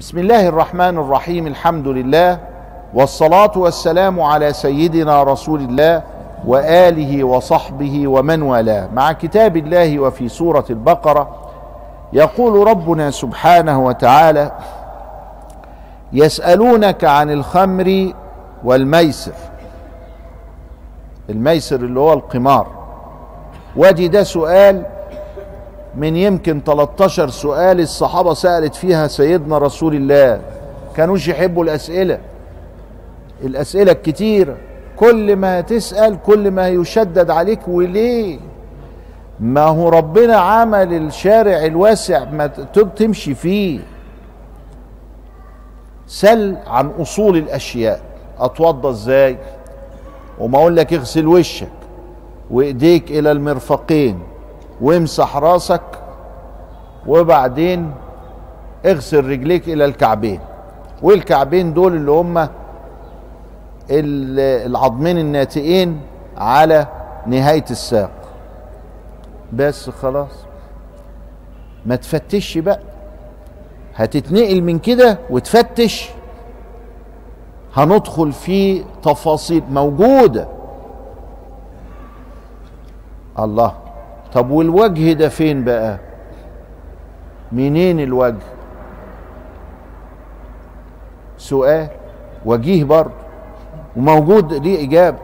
بسم الله الرحمن الرحيم الحمد لله والصلاه والسلام على سيدنا رسول الله واله وصحبه ومن والاه مع كتاب الله وفي سوره البقره يقول ربنا سبحانه وتعالى يسالونك عن الخمر والميسر الميسر اللي هو القمار. وادي ده سؤال من يمكن 13 سؤال الصحابة سألت فيها سيدنا رسول الله. كانوش يحبوا الأسئلة. الأسئلة الكتيرة كل ما تسأل كل ما يشدد عليك وليه؟ ما هو ربنا عمل الشارع الواسع ما تمشي فيه. سل عن أصول الأشياء. أتوضى إزاي؟ وما أقول لك اغسل وشك. وإيديك إلى المرفقين. وامسح راسك وبعدين اغسل رجليك إلى الكعبين. والكعبين دول اللي هم العظمين الناتئين على نهاية الساق. بس خلاص. ما تفتش بقى. هتتنقل من كده وتفتش. هندخل في تفاصيل موجودة. الله. طب والوجه ده فين بقى؟ منين الوجه؟ سؤال وجيه برضه وموجود ليه إجابة.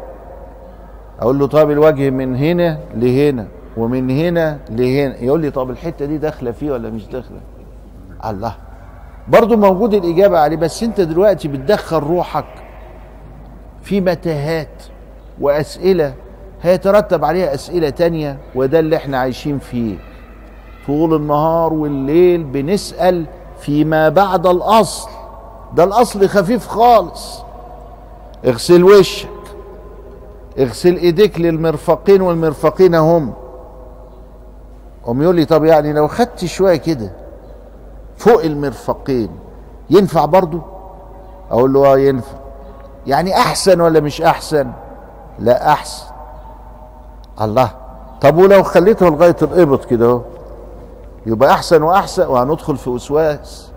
أقول له طب الوجه من هنا لهنا ومن هنا لهنا. يقول لي طب الحتة دي داخلة فيه ولا مش داخلة؟ الله. برضه موجود الإجابة عليه بس أنت دلوقتي بتدخل روحك في متاهات وأسئلة هيترتب عليها أسئلة تانية وده اللي إحنا عايشين فيه. طول النهار والليل بنسأل فيما بعد الأصل. ده الأصل خفيف خالص. اغسل وشك. اغسل إيديك للمرفقين والمرفقين هم. قوم يقول لي طب يعني لو خدت شوية كده فوق المرفقين ينفع برضو؟ أقول له آه ينفع. يعني أحسن ولا مش أحسن؟ لا أحسن. الله. طب ولو خليته لغاية الابط كده يبقى أحسن وأحسن وهندخل في وسواس.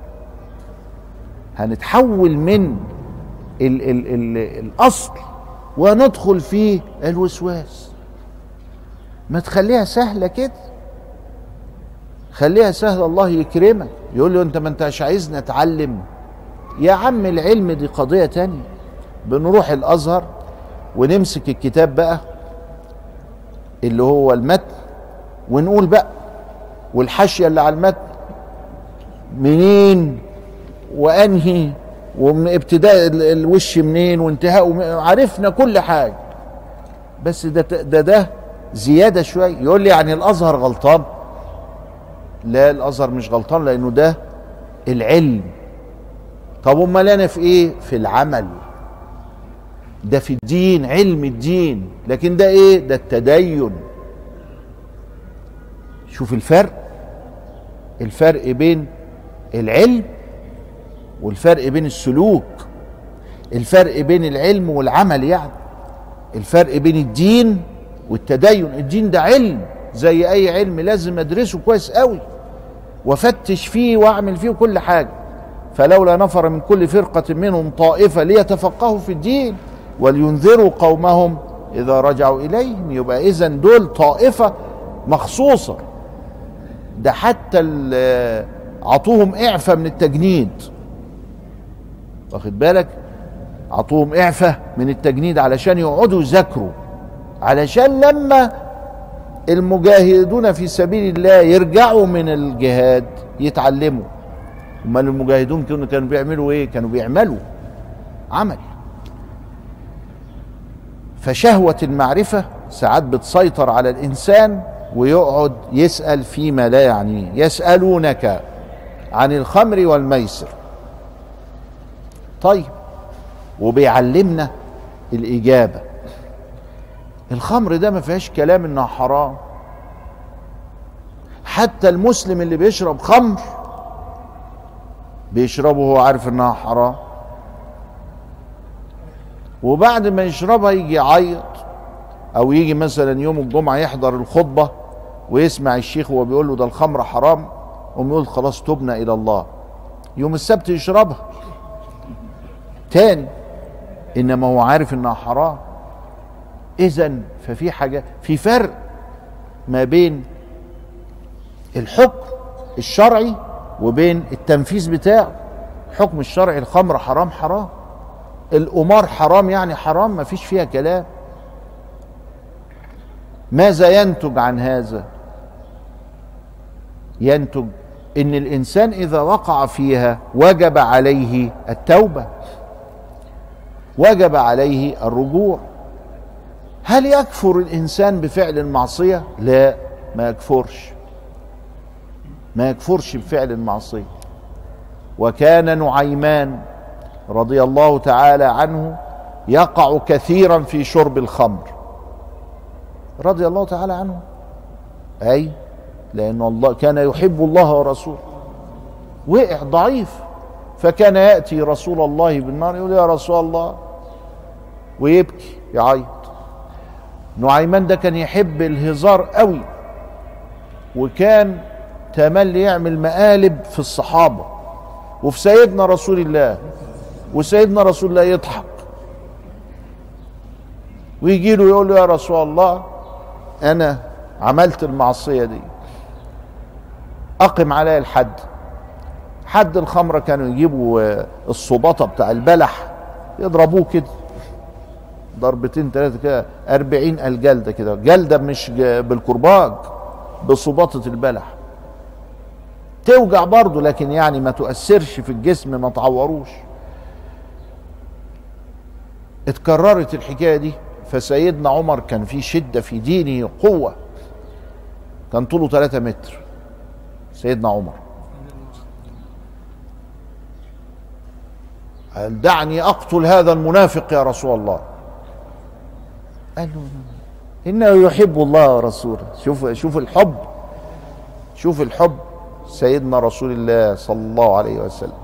هنتحول من ال ال ال الأصل وندخل في الوسواس. ما تخليها سهلة كده. خليها سهلة الله يكرمك يقول له أنت ما أنتش عايزني أتعلم. يا عم العلم دي قضية تانية. بنروح الأزهر ونمسك الكتاب بقى. اللي هو المتن. ونقول بقى والحاشية اللي على المتن منين وأنهي ومن ابتداء الوش منين وانتهاء عرفنا كل حاجة. بس ده ده ده زيادة شوية. يقول لي يعني الأزهر غلطان؟ لا الأزهر مش غلطان لأنه ده العلم. طب أمال أنا في إيه؟ في العمل. ده في الدين علم الدين. لكن ده إيه؟ ده التدين. شوف الفرق. الفرق بين العلم والفرق بين السلوك. الفرق بين العلم والعمل يعني. الفرق بين الدين والتدين. الدين ده علم زي أي علم لازم أدرسه كويس قوي وأفتش فيه وأعمل فيه كل حاجة. فلولا نفر من كل فرقة منهم طائفة ليتفقهوا في الدين. ولينذروا قومهم إذا رجعوا إليهم. يبقى إذا دول طائفة مخصوصة. ده حتى عطوهم اعفاء من التجنيد. واخد بالك؟ عطوهم اعفاء من التجنيد علشان يقعدوا يذاكروا. علشان لما المجاهدون في سبيل الله يرجعوا من الجهاد يتعلموا. أمال المجاهدون كانوا بيعملوا إيه؟ كانوا بيعملوا عمل. فشهوة المعرفة ساعات بتسيطر على الإنسان ويقعد يسأل فيما لا يعنيه. يسألونك عن الخمر والميسر. طيب وبيعلمنا الإجابة. الخمر ده ما فيهاش كلام انها حرام. حتى المسلم اللي بيشرب خمر بيشربه وهو عارف إنها حرام. وبعد ما يشربها يجي يعيط. أو يجي مثلا يوم الجمعة يحضر الخطبة ويسمع الشيخ وهو بيقول له ده الخمر حرام قوم يقول خلاص تبنا إلى الله. يوم السبت يشربها. تاني إنما هو عارف إنها حرام. اذا ففي حاجة في فرق ما بين الحكم الشرعي وبين التنفيذ بتاعه. الحكم الشرعي الخمر حرام حرام. القمار حرام يعني حرام؟ ما فيش فيها كلام. ماذا ينتج عن هذا؟ ينتج إن الإنسان إذا وقع فيها وجب عليه التوبة وجب عليه الرجوع. هل يكفر الإنسان بفعل المعصية؟ لا ما يكفرش. ما يكفرش بفعل المعصية. وكان نعيمان رضي الله تعالى عنه يقع كثيرا في شرب الخمر. رضي الله تعالى عنه. أي؟ لأن الله كان يحب الله ورسوله. وقع ضعيف. فكان يأتي رسول الله بالنار يقول يا رسول الله. ويبكي يعيط. نعيمان ده كان يحب الهزار قوي. وكان تملي يعمل مقالب في الصحابة. وفي سيدنا رسول الله. وسيدنا رسول الله يضحك. ويجي له يقول له يا رسول الله أنا عملت المعصية دي. أقم علي الحد. حد الخمرة كانوا يجيبوا الصباطة بتاع البلح. يضربوه كده. ضربتين ثلاثة كده أربعين الجلده كده. جلدة مش بالكرباج بصباطة البلح. توجع برضه لكن يعني ما تؤثرش في الجسم ما تعوروش. اتكررت الحكاية دي فسيدنا عمر كان في شدة في دينه قوة. كان طوله 3 متر. سيدنا عمر. قال دعني أقتل هذا المنافق يا رسول الله. قال له إنه يحب الله ورسوله. شوف شوف الحب. شوف الحب. سيدنا رسول الله صلى الله عليه وسلم.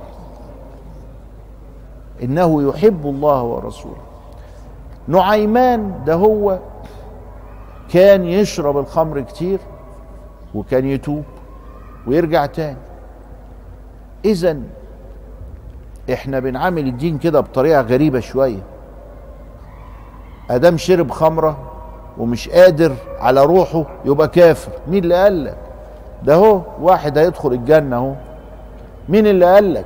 إنه يحب الله ورسوله. نعيمان ده هو. كان يشرب الخمر كتير وكان يتوب ويرجع تاني. اذا إحنا بنعامل الدين كده بطريقة غريبة شوية. ادام شرب خمرة ومش قادر على روحه يبقى كافر. مين اللي قال لك؟ ده هو. واحد هيدخل الجنة أهو. مين اللي قال لك؟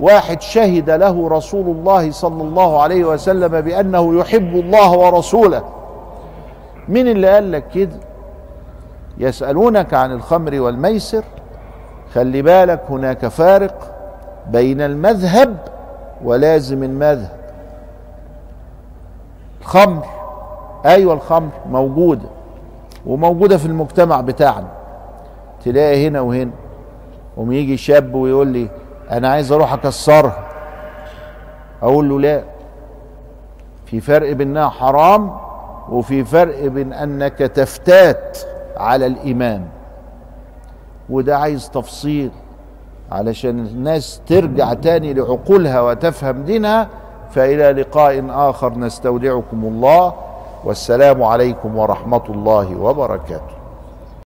واحد شهد له رسول الله صلى الله عليه وسلم بأنه يحب الله ورسوله. مين اللي قال لك كده؟ يسألونك عن الخمر والميسر. خلي بالك هناك فارق بين المذهب ولازم المذهب. الخمر أيوه الخمر موجودة وموجودة في المجتمع بتاعنا. تلاقي هنا وهنا. وم يجي شاب ويقول لي أنا عايز أروح أكسرها. أقول له لا. في فرق بينها حرام وفي فرق بين أنك تفتات على الامام وده عايز تفصيل علشان الناس ترجع تاني لعقولها وتفهم دينها. فإلى لقاء آخر. نستودعكم الله. والسلام عليكم ورحمة الله وبركاته.